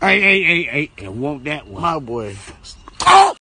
Hey, hey, hey, hey, and want that one. My boy.